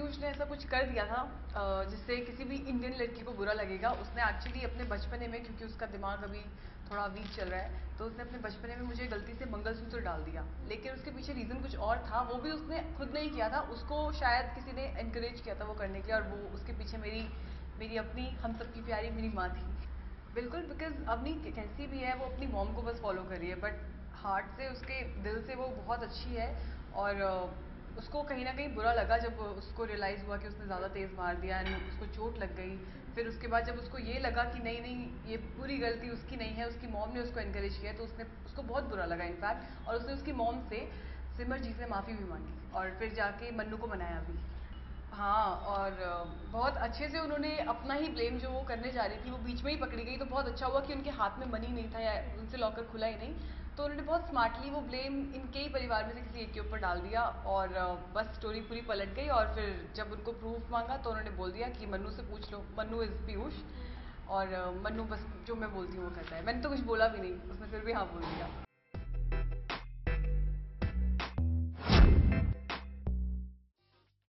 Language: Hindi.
उसने ऐसा कुछ कर दिया था जिससे किसी भी इंडियन लड़की को बुरा लगेगा। उसने एक्चुअली अपने बचपने में, क्योंकि उसका दिमाग अभी थोड़ा वीक चल रहा है तो उसने अपने बचपने में मुझे गलती से मंगलसूत्र डाल दिया। लेकिन उसके पीछे रीज़न कुछ और था, वो भी उसने खुद नहीं किया था। उसको शायद किसी ने इनक्रेज किया था वो करने के लिए, और वो उसके पीछे मेरी मेरी अपनी हम सब की प्यारी मेरी माँ थी। बिल्कुल बिकॉज़ अपनी कैसी भी है, वो अपनी मॉम को बस फॉलो कर रही है बट हार्ट से, उसके दिल से वो बहुत अच्छी है, और उसको कहीं ना कहीं बुरा लगा जब उसको रियलाइज़ हुआ कि उसने ज़्यादा तेज़ मार दिया एंड उसको चोट लग गई। फिर उसके बाद जब उसको ये लगा कि नहीं नहीं, ये पूरी गलती उसकी नहीं है, उसकी मॉम ने उसको इनक्रेज किया तो उसने, उसको बहुत बुरा लगा इनफैक्ट और उसने उसकी मॉम से सिमर जी से माफ़ी भी मांगी और फिर जाके मन्नू को मनाया भी। हाँ और बहुत अच्छे से उन्होंने अपना ही ब्लेम जो वो करने जा रही थी, वो बीच में ही पकड़ी गई। तो बहुत अच्छा हुआ कि उनके हाथ में मनी नहीं था या उनसे लॉकर खुला ही नहीं। तो उन्होंने बहुत स्मार्टली वो ब्लेम इनके ही परिवार में से किसी एक के ऊपर डाल दिया और बस स्टोरी पूरी पलट गई और फिर जब उनको प्रूफ मांगा तो उन्होंने बोल दिया कि मन्नू से पूछ लो, मन्नू इज़ पीयूष और मन्नू बस जो मैं बोलती हूँ वो कहता है। मैंने तो कुछ बोला भी नहीं, उसने फिर भी हाँ बोल दिया।